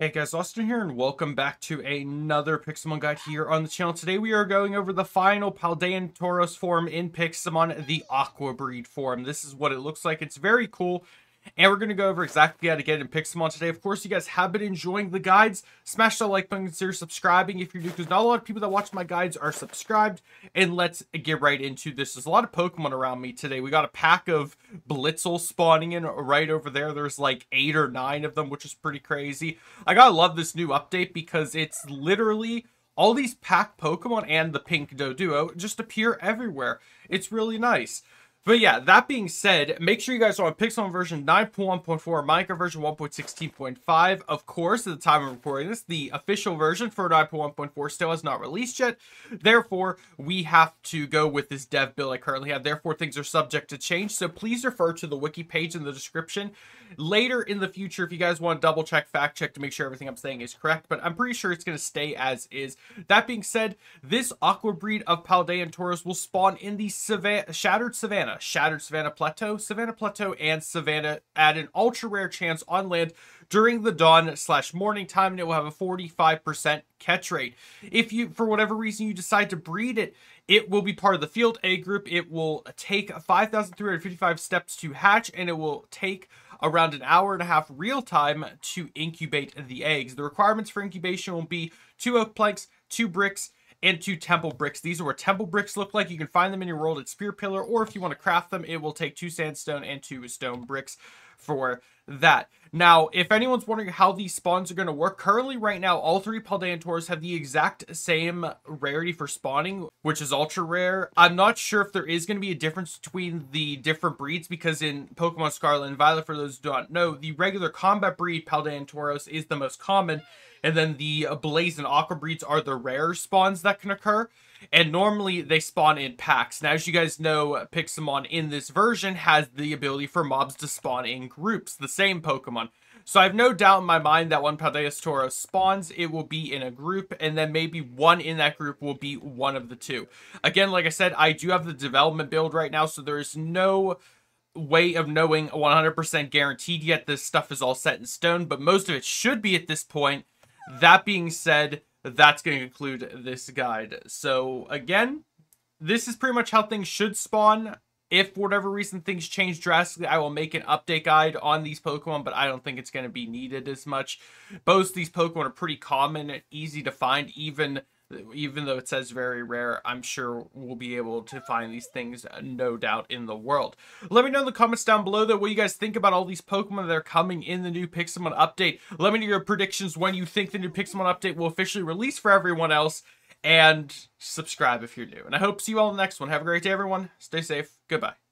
Hey guys, Austin here and welcome back to another Pixelmon guide here on the channel. Today we are going over the final Paldean Tauros form in Pixelmon, the Aqua Breed form. This is what it looks like. It's very cool. And we're going to go over exactly how to get and pick in Pixelmon today. Of course, you guys have been enjoying the guides. Smash that like button, consider subscribing if you're new, because not a lot of people that watch my guides are subscribed. And let's get right into this. There's a lot of Pokemon around me today. We got a pack of Blitzle spawning in right over there. There's like eight or nine of them, which is pretty crazy. I gotta love this new update because it's literally all these pack Pokemon and the pink Doduo just appear everywhere. It's really nice. But yeah, that being said, make sure you guys are on Pixel version 9.1.4, Minecraft version 1.16.5. Of course, at the time of recording this, the official version for 9.1.4 still has not released yet. Therefore, we have to go with this dev build I currently have. Therefore, things are subject to change. So please refer to the wiki page in the description. Later in the future, if you guys want to double check, fact check to make sure everything I'm saying is correct, but I'm pretty sure it's going to stay as is. That being said, this aqua breed of Paldean Tauros will spawn in the Shattered Savannah Uh, shattered Savannah Plateau, Savannah Plateau, and Savannah at an ultra rare chance on land during the dawn slash morning time, and it will have a 45% catch rate. If you, for whatever reason, you decide to breed it, it will be part of the Field A group. It will take 5,355 steps to hatch, and it will take around an hour and a half real time to incubate the eggs. The requirements for incubation will be two oak planks, two bricks, and two temple bricks. These are what temple bricks look like. You can find them in your world at Spear Pillar, or if you want to craft them, it will take two sandstone and two stone bricks for that. Now, if anyone's wondering how these spawns are going to work, currently right now, all three Paldean Tauros have the exact same rarity for spawning, which is ultra rare. I'm not sure if there is going to be a difference between the different breeds because in Pokemon Scarlet and Violet, for those who don't know, the regular combat breed Paldean Tauros is the most common and then the Blaze and Aqua breeds are the rare spawns that can occur. And normally they spawn in packs. Now, as you guys know, Pixelmon in this version has the ability for mobs to spawn in groups, the same Pokemon. So I have no doubt in my mind that when Paldeas Tauros spawns, it will be in a group, and then maybe one in that group will be one of the two. Again, like I said, I do have the development build right now, so there's no way of knowing 100% guaranteed yet this stuff is all set in stone, but most of it should be at this point. That being said, that's going to conclude this guide. So again, this is pretty much how things should spawn. If for whatever reason things change drastically, I will make an update guide on these Pokemon, but I don't think it's going to be needed as much. Both these Pokemon are pretty common and easy to find, even even though it says very rare, I'm sure we'll be able to find these things, uh, no doubt, in the world. Let me know in the comments down below, though, what you guys think about all these Pokemon that are coming in the new Pixelmon update. Let me know your predictions when you think the new Pixelmon update will officially release for everyone else, and subscribe if you're new. And I hope to see you all in the next one. Have a great day, everyone. Stay safe. Goodbye.